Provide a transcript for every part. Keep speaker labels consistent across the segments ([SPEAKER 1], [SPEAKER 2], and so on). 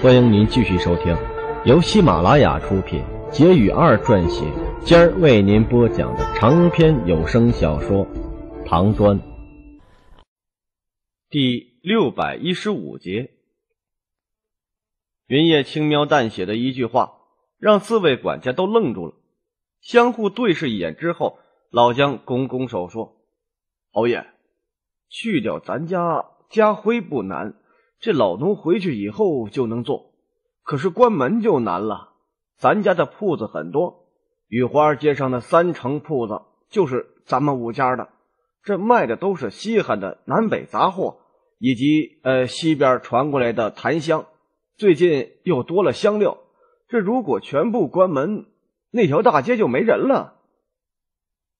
[SPEAKER 1] 欢迎您继续收听，由喜马拉雅出品、杰语二撰写、今儿为您播讲的长篇有声小说《唐端》第六百一十五节。云叶轻描淡写的一句话，让四位管家都愣住了，相互对视一眼之后，老姜拱拱手说：“侯爷，去掉咱家家徽不难。”这老奴回去以后就能做，可是关门就难了。咱家的铺子很多，雨花街上的三成铺子就是咱们五家的，这卖的都是稀罕的南北杂货，以及呃西边传过来的檀香。最近又多了香料，这如果全部关门，那条大街就没人了。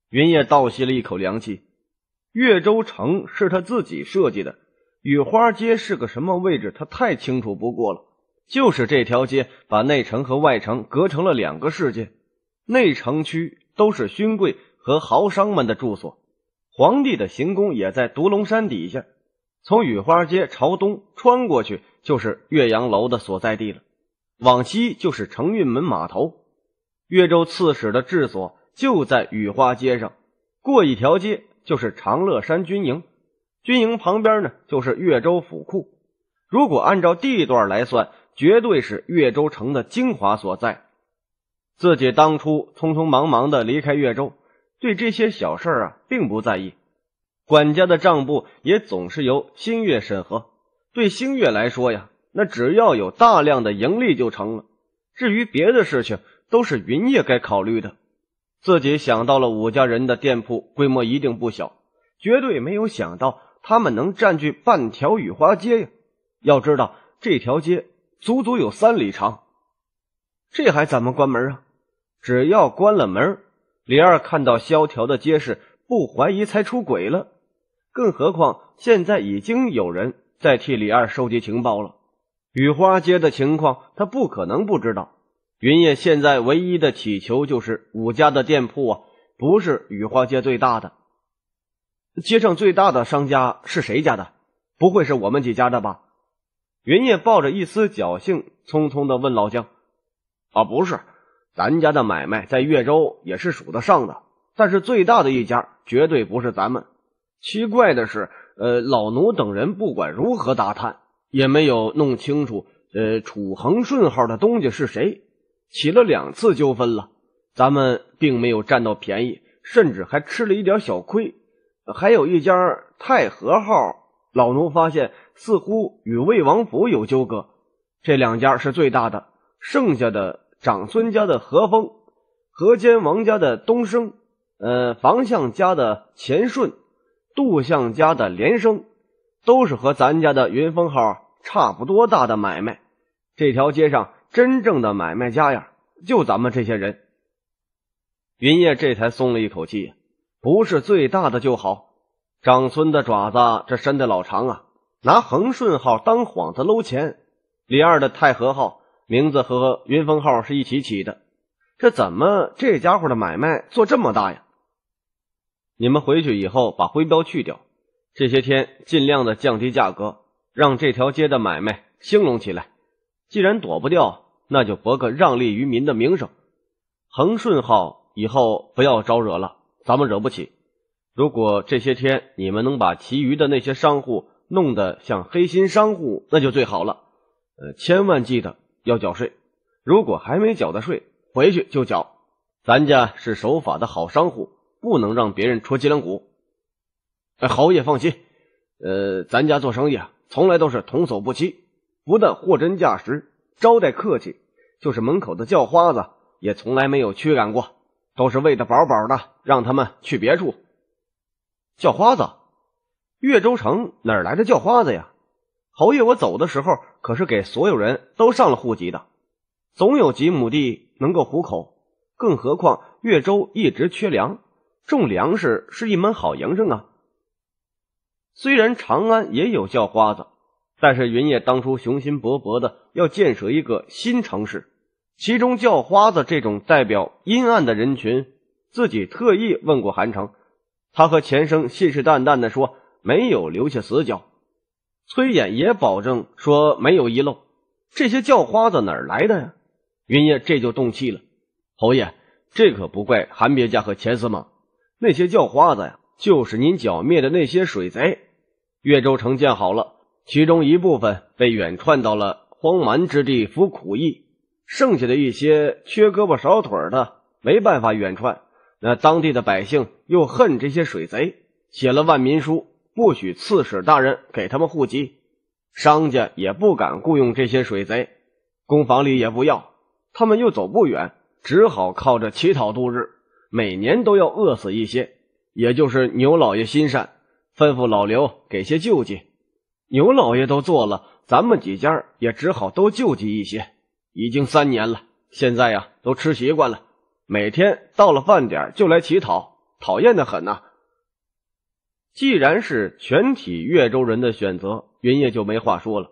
[SPEAKER 1] 云烨倒吸了一口凉气，岳州城是他自己设计的。雨花街是个什么位置？他太清楚不过了。就是这条街把内城和外城隔成了两个世界。内城区都是勋贵和豪商们的住所，皇帝的行宫也在独龙山底下。从雨花街朝东穿过去，就是岳阳楼的所在地了。往西就是承运门码头，岳州刺史的治所就在雨花街上。过一条街就是长乐山军营。军营旁边呢，就是越州府库。如果按照地段来算，绝对是越州城的精华所在。自己当初匆匆忙忙的离开越州，对这些小事啊并不在意。管家的账簿也总是由新月审核。对星月来说呀，那只要有大量的盈利就成了。至于别的事情，都是云叶该考虑的。自己想到了武家人的店铺规模一定不小，绝对没有想到。他们能占据半条雨花街呀！要知道这条街足足有三里长，这还怎么关门啊？只要关了门，李二看到萧条的街市，不怀疑才出轨了。更何况现在已经有人在替李二收集情报了。雨花街的情况，他不可能不知道。云叶现在唯一的祈求就是武家的店铺啊，不是雨花街最大的。街上最大的商家是谁家的？不会是我们几家的吧？云烨抱着一丝侥幸，匆匆的问老姜：“啊，不是，咱家的买卖在岳州也是数得上的，但是最大的一家绝对不是咱们。奇怪的是，呃，老奴等人不管如何打探，也没有弄清楚，呃，楚恒顺号的东家是谁。起了两次纠纷了，咱们并没有占到便宜，甚至还吃了一点小亏。”还有一家太和号，老奴发现似乎与魏王府有纠葛。这两家是最大的，剩下的长孙家的和风，河间王家的东升，呃，房相家的钱顺，杜相家的连生，都是和咱家的云峰号差不多大的买卖。这条街上真正的买卖家呀，就咱们这些人。云烨这才松了一口气。不是最大的就好。长孙的爪子这伸的老长啊，拿恒顺号当幌子搂钱。李二的太和号名字和云峰号是一起起的，这怎么这家伙的买卖做这么大呀？你们回去以后把徽标去掉，这些天尽量的降低价格，让这条街的买卖兴隆起来。既然躲不掉，那就博个让利于民的名声。恒顺号以后不要招惹了。咱们惹不起。如果这些天你们能把其余的那些商户弄得像黑心商户，那就最好了。呃，千万记得要缴税。如果还没缴的税，回去就缴。咱家是守法的好商户，不能让别人戳脊梁骨。哎，侯爷放心，呃，咱家做生意啊，从来都是童叟不欺，不但货真价实，招待客气，就是门口的叫花子也从来没有驱赶过。都是喂得饱饱的，让他们去别处叫花子。岳州城哪来的叫花子呀？侯爷，我走的时候可是给所有人都上了户籍的，总有几亩地能够糊口。更何况岳州一直缺粮，种粮食是一门好营生啊。虽然长安也有叫花子，但是云烨当初雄心勃勃的要建设一个新城市。其中叫花子这种代表阴暗的人群，自己特意问过韩城，他和钱生信誓旦旦的说没有留下死角，崔衍也保证说没有遗漏。这些叫花子哪儿来的呀？云烨这就动气了。侯爷，这可不怪韩别家和钱司马，那些叫花子呀，就是您剿灭的那些水贼。越州城建好了，其中一部分被远窜到了荒蛮之地服苦役，剩下的一些缺胳膊少腿的，没办法远窜。那当地的百姓又恨这些水贼，写了万民书，不许刺史大人给他们户籍，商家也不敢雇佣这些水贼，工房里也不要，他们又走不远。只好靠着乞讨度日，每年都要饿死一些。也就是牛老爷心善，吩咐老刘给些救济。牛老爷都做了，咱们几家也只好都救济一些。已经三年了，现在呀都吃习惯了，每天到了饭点就来乞讨，讨厌的很呐。既然是全体越州人的选择，云烨就没话说了。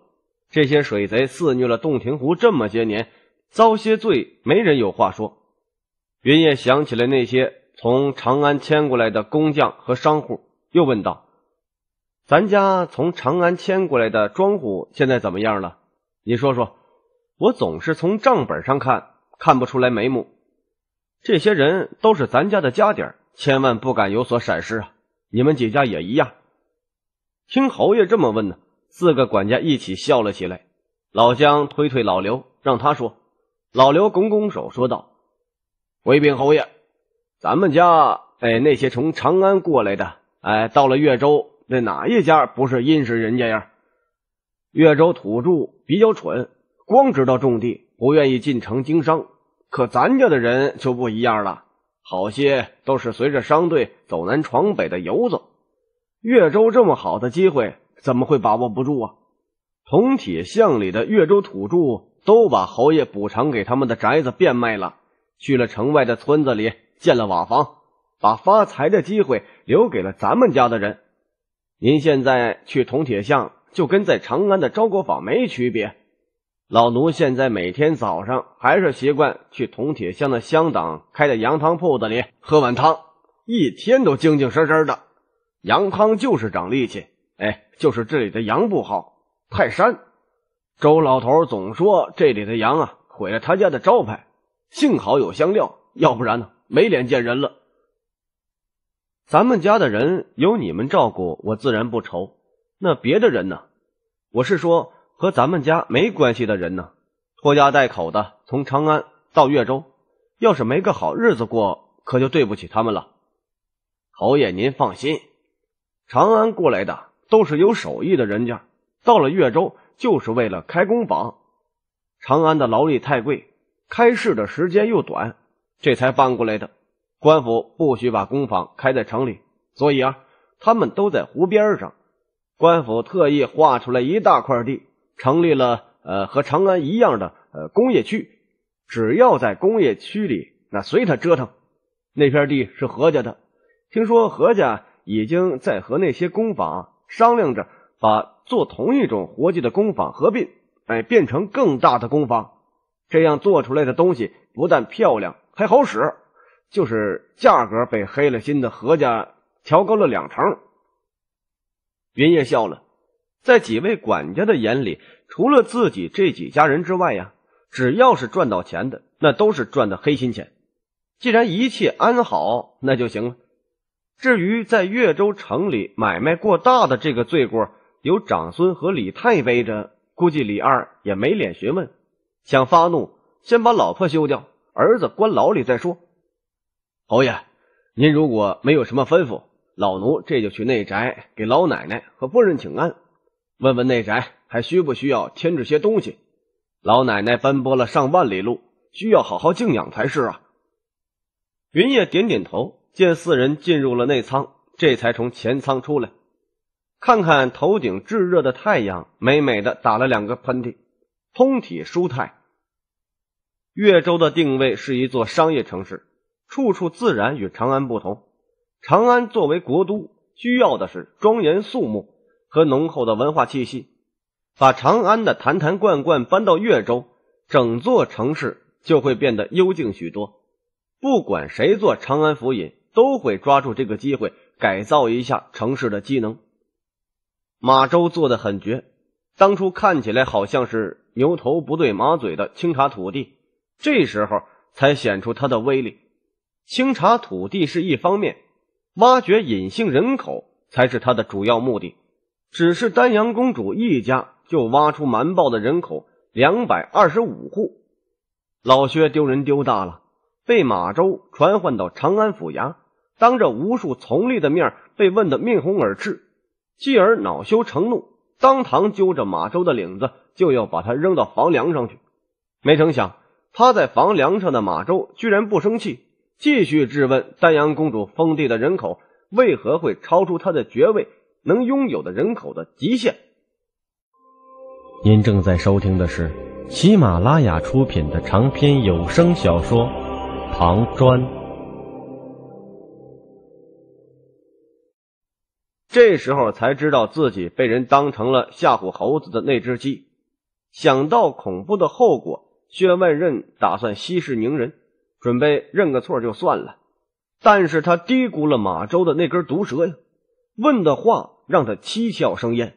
[SPEAKER 1] 这些水贼肆虐了洞庭湖这么些年。遭些罪，没人有话说。云烨想起了那些从长安迁过来的工匠和商户，又问道：“咱家从长安迁过来的庄户现在怎么样了？你说说，我总是从账本上看，看不出来眉目。这些人都是咱家的家底儿，千万不敢有所闪失啊！你们几家也一样。”听侯爷这么问呢，四个管家一起笑了起来。老姜推推老刘，让他说。老刘拱拱手说道：“回禀侯爷，咱们家哎，那些从长安过来的，哎，到了越州，那哪一家不是殷实人家呀？越州土著比较蠢，光知道种地，不愿意进城经商。可咱家的人就不一样了，好些都是随着商队走南闯北的游子。越州这么好的机会，怎么会把握不住啊？铜铁巷里的越州土著。”都把侯爷补偿给他们的宅子变卖了，去了城外的村子里建了瓦房，把发财的机会留给了咱们家的人。您现在去铜铁巷，就跟在长安的昭国坊没区别。老奴现在每天早上还是习惯去铜铁巷的乡党开的羊汤铺子里喝碗汤，一天都精精神神的。羊汤就是长力气，哎，就是这里的羊不好，太膻。周老头总说这里的羊啊毁了他家的招牌，幸好有香料，要不然呢没脸见人了。咱们家的人有你们照顾，我自然不愁。那别的人呢？我是说和咱们家没关系的人呢，拖家带口的从长安到越州，要是没个好日子过，可就对不起他们了。侯爷您放心，长安过来的都是有手艺的人家，到了越州。就是为了开工坊，长安的劳力太贵，开市的时间又短，这才搬过来的。官府不许把工坊开在城里，所以啊，他们都在湖边上。官府特意划出来一大块地，成立了呃和长安一样的呃工业区。只要在工业区里，那随他折腾。那片地是何家的，听说何家已经在和那些工坊商量着。把做同一种活计的工坊合并，哎，变成更大的工坊，这样做出来的东西不但漂亮，还好使，就是价格被黑了心的何家调高了两成。云烨笑了，在几位管家的眼里，除了自己这几家人之外呀，只要是赚到钱的，那都是赚的黑心钱。既然一切安好，那就行了。至于在越州城里买卖过大的这个罪过，有长孙和李太背着，估计李二也没脸询问。想发怒，先把老婆休掉，儿子关牢里再说。侯爷，您如果没有什么吩咐，老奴这就去内宅给老奶奶和夫人请安，问问内宅还需不需要添置些东西。老奶奶奔波了上万里路，需要好好静养才是啊。云烨点点头，见四人进入了内舱，这才从前舱出来。看看头顶炙热的太阳，美美的打了两个喷嚏，通体舒泰。越州的定位是一座商业城市，处处自然与长安不同。长安作为国都，需要的是庄严肃穆和浓厚的文化气息。把长安的坛坛罐罐搬到越州，整座城市就会变得幽静许多。不管谁做长安府尹，都会抓住这个机会改造一下城市的机能。马周做的很绝，当初看起来好像是牛头不对马嘴的清查土地，这时候才显出它的威力。清查土地是一方面，挖掘隐性人口才是他的主要目的。只是丹阳公主一家就挖出瞒报的人口两百二十五户，老薛丢人丢大了，被马周传唤到长安府衙，当着无数从吏的面被问得面红耳赤，继而恼羞成怒。当堂揪着马周的领子，就要把他扔到房梁上去。没成想，趴在房梁上的马周居然不生气，继续质问丹阳公主封地的人口为何会超出他的爵位能拥有的人口的极限。
[SPEAKER 2] 您正在收听的是喜马拉雅出品的长篇有声小说《唐砖》。
[SPEAKER 1] 这时候才知道自己被人当成了吓唬猴子的那只鸡，想到恐怖的后果，薛万仞打算息事宁人，准备认个错就算了。但是他低估了马周的那根毒蛇呀，问的话让他七窍生烟。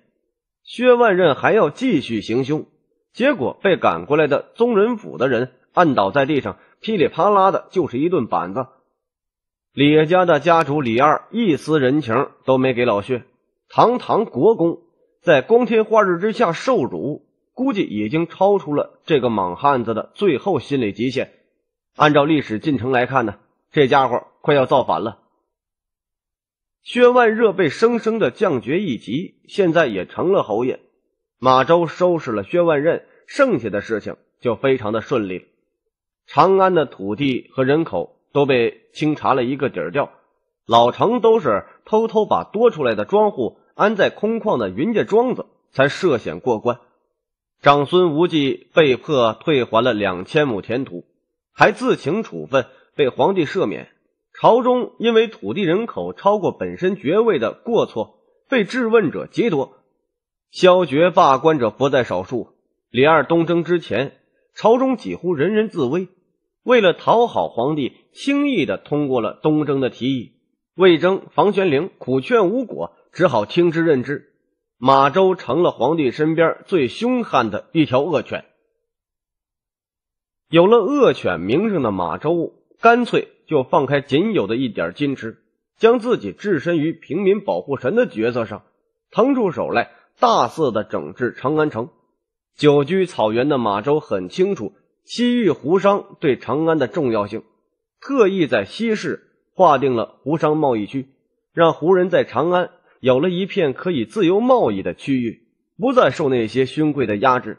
[SPEAKER 1] 薛万仞还要继续行凶，结果被赶过来的宗人府的人按倒在地上，噼里啪啦的就是一顿板子。李家的家主李二一丝人情都没给老薛，堂堂国公在光天化日之下受辱，估计已经超出了这个莽汉子的最后心理极限。按照历史进程来看呢，这家伙快要造反了。薛万热被生生的降爵一级，现在也成了侯爷。马周收拾了薛万任，剩下的事情就非常的顺利了。长安的土地和人口。都被清查了一个底儿掉，老程都是偷偷把多出来的庄户安在空旷的云家庄子，才涉险过关。长孙无忌被迫退还了两千亩田土，还自请处分，被皇帝赦免。朝中因为土地人口超过本身爵位的过错，被质问者极多，削爵罢官者不在少数。李二东征之前，朝中几乎人人自危。为了讨好皇帝，轻易的通过了东征的提议。魏征、房玄龄苦劝无果，只好听之任之。马周成了皇帝身边最凶悍的一条恶犬。有了恶犬名声的马周，干脆就放开仅有的一点矜持，将自己置身于平民保护神的角色上，腾出手来大肆的整治长安城。久居草原的马周很清楚。西域胡商对长安的重要性，特意在西市划定了胡商贸易区，让胡人在长安有了一片可以自由贸易的区域，不再受那些勋贵的压制。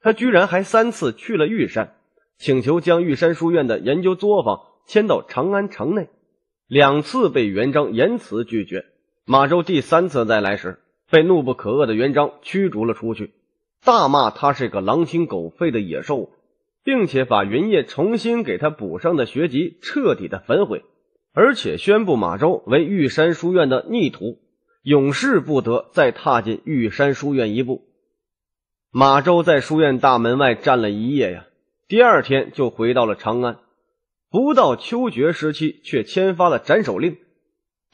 [SPEAKER 1] 他居然还三次去了玉山，请求将玉山书院的研究作坊迁到长安城内，两次被元璋严词拒绝。马周第三次再来时，被怒不可遏的元璋驱逐了出去。大骂他是个狼心狗肺的野兽，并且把云烨重新给他补上的学籍彻底的焚毁，而且宣布马周为玉山书院的逆徒，永世不得再踏进玉山书院一步。马周在书院大门外站了一夜呀，第二天就回到了长安。不到秋决时期，却签发了斩首令。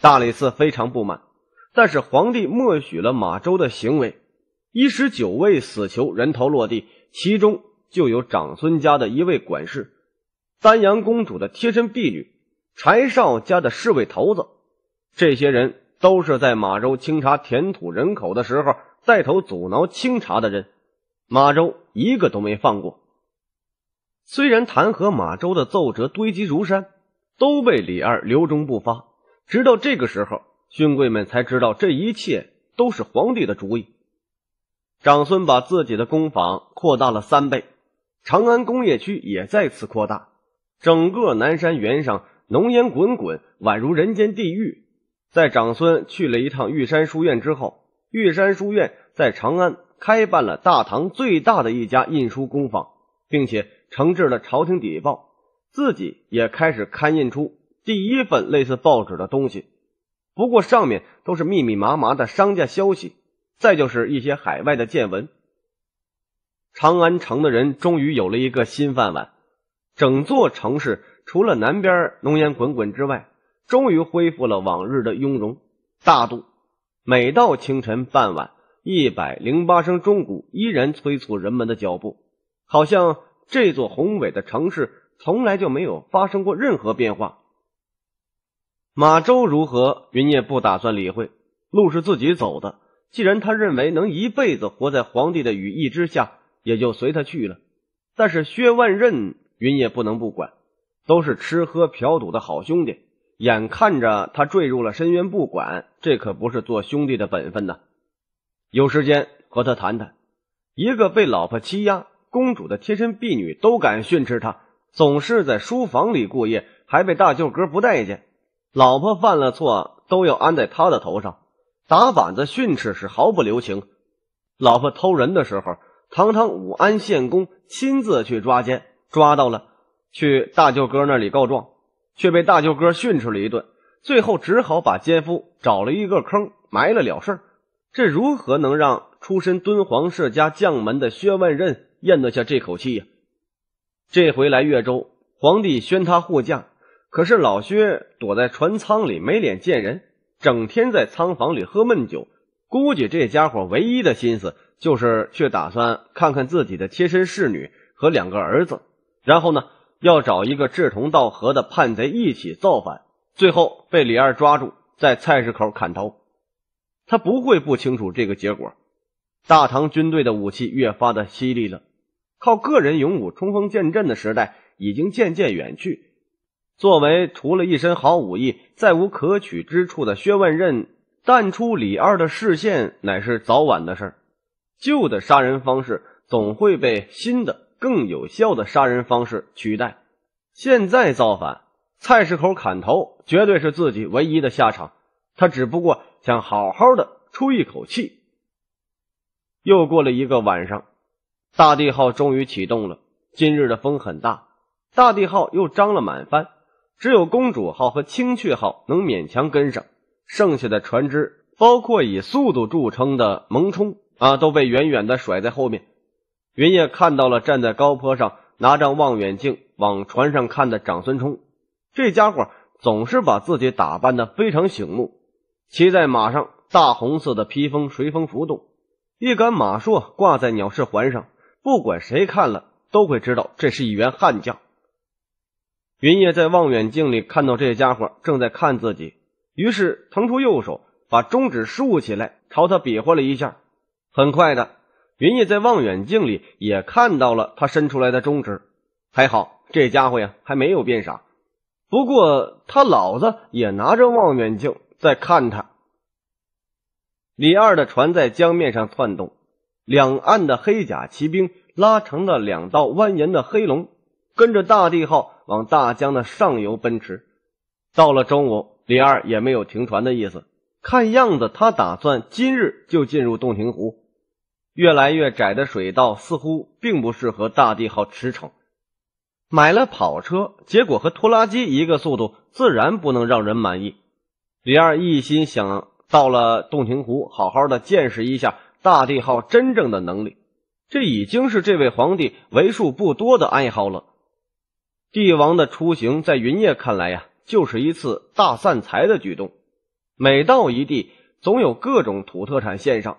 [SPEAKER 1] 大理寺非常不满，但是皇帝默许了马周的行为。一十九位死囚人头落地，其中就有长孙家的一位管事，丹阳公主的贴身婢女，柴少家的侍卫头子。这些人都是在马周清查田土人口的时候带头阻挠清查的人，马周一个都没放过。虽然弹劾马周的奏折堆积如山，都被李二留中不发。直到这个时候，勋贵们才知道这一切都是皇帝的主意。长孙把自己的工坊扩大了三倍，长安工业区也再次扩大，整个南山原上浓烟滚滚，宛如人间地狱。在长孙去了一趟玉山书院之后，玉山书院在长安开办了大唐最大的一家印书工坊，并且承制了朝廷邸报，自己也开始刊印出第一份类似报纸的东西。不过上面都是密密麻麻的商家消息。再就是一些海外的见闻。长安城的人终于有了一个新饭碗，整座城市除了南边浓烟滚滚之外，终于恢复了往日的雍容大度。每到清晨傍晚，一百零八声钟鼓依然催促人们的脚步，好像这座宏伟的城市从来就没有发生过任何变化。马周如何，云烨不打算理会，路是自己走的。既然他认为能一辈子活在皇帝的羽翼之下，也就随他去了。但是薛万仞，云烨不能不管，都是吃喝嫖赌的好兄弟，眼看着他坠入了深渊不管，这可不是做兄弟的本分呐。有时间和他谈谈，一个被老婆欺压、公主的贴身婢女都敢训斥他，总是在书房里过夜，还被大舅哥不待见。老婆犯了错都要安在他的头上，打板子训斥是毫不留情。老婆偷人的时候，堂堂武安县公亲自去抓奸，抓到了，去大舅哥那里告状，却被大舅哥训斥了一顿，最后只好把奸夫找了一个坑埋了了事。这如何能让出身敦煌世家将门的薛万仞咽得下这口气呀？这回来越州，皇帝宣他护驾，可是老薛躲在船舱里没脸见人，整天在仓房里喝闷酒。估计这家伙唯一的心思就是去打算看看自己的贴身侍女和两个儿子，然后呢，要找一个志同道合的叛贼一起造反，最后被李二抓住，在菜市口砍头。他不会不清楚这个结果。大唐军队的武器越发的犀利了，靠个人勇武冲锋陷阵的时代已经渐渐远去。作为除了一身好武艺再无可取之处的薛万仞，淡出李二的视线乃是早晚的事旧的杀人方式总会被新的更有效的杀人方式取代。现在造反，菜市口砍头绝对是自己唯一的下场。他只不过。想好好的出一口气。又过了一个晚上，大地号终于启动了。今日的风很大，大地号又张了满帆，只有公主号和青雀号能勉强跟上，剩下的船只，包括以速度著称的蒙冲啊，都被远远的甩在后面。云烨看到了站在高坡上拿着望远镜往船上看的长孙冲，这家伙总是把自己打扮的非常醒目。骑在马上，大红色的披风随风浮动，一杆马槊挂在鸟翅环上，不管谁看了都会知道这是一员悍将。云烨在望远镜里看到这家伙正在看自己，于是腾出右手，把中指竖起来，朝他比划了一下。很快的，云烨在望远镜里也看到了他伸出来的中指。还好，这家伙呀还没有变傻。不过他老子也拿着望远镜。在看他，李二的船在江面上窜动，两岸的黑甲骑兵拉成了两道蜿蜒的黑龙，跟着大地号往大江的上游奔驰。到了中午，李二也没有停船的意思，看样子他打算今日就进入洞庭湖。越来越窄的水道似乎并不适合大地号驰骋，买了跑车，结果和拖拉机一个速度，自然不能让人满意。李二一心想到了洞庭湖，好好的见识一下大帝号真正的能力。这已经是这位皇帝为数不多的爱好了。帝王的出行，在云烨看来呀，就是一次大散财的举动。每到一地，总有各种土特产献上，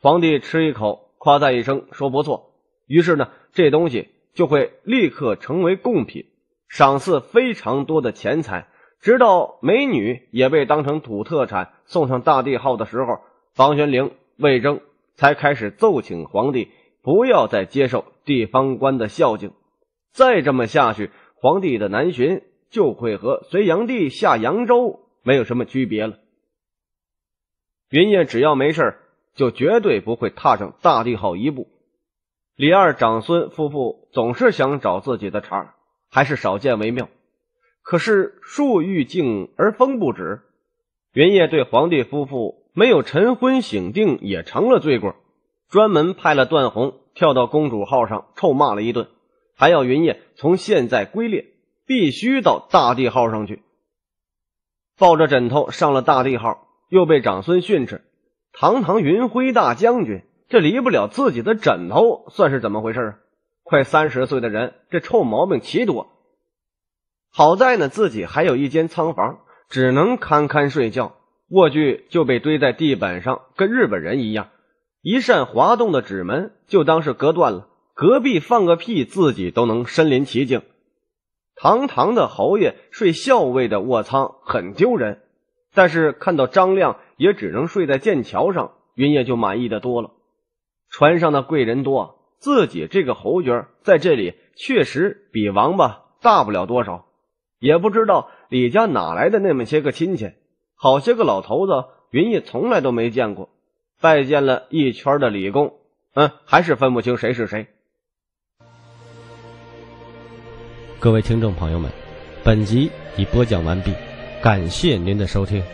[SPEAKER 1] 皇帝吃一口，夸赞一声，说不错。于是呢，这东西就会立刻成为贡品，赏赐非常多的钱财。直到美女也被当成土特产送上大帝号的时候，房玄龄、魏征才开始奏请皇帝不要再接受地方官的孝敬。再这么下去，皇帝的南巡就会和隋炀帝下扬州没有什么区别了。云烨只要没事就绝对不会踏上大帝号一步。李二长孙夫妇总是想找自己的茬，还是少见为妙。可是树欲静而风不止，云烨对皇帝夫妇没有晨昏省定也成了罪过，专门派了段宏跳到公主号上臭骂了一顿，还要云烨从现在归列，必须到大帝号上去。抱着枕头上了大帝号，又被长孙训斥：“堂堂云辉大将军，这离不了自己的枕头，算是怎么回事啊？快三十岁的人，这臭毛病奇多。”好在呢，自己还有一间仓房，只能堪堪睡觉，卧具就被堆在地板上，跟日本人一样。一扇滑动的纸门就当是隔断了，隔壁放个屁，自己都能身临其境。堂堂的侯爷睡校尉的卧舱很丢人，但是看到张亮也只能睡在剑桥上，云烨就满意的多了。船上的贵人多，自己这个侯爵在这里确实比王八大不了多少。也不知道李家哪来的那么些个亲戚，好些个老头子，云逸从来都没见过。拜见了一圈的李公，嗯，还是分不清谁是谁。
[SPEAKER 2] 各位听众朋友们，本集已播讲完毕，感谢您的收听。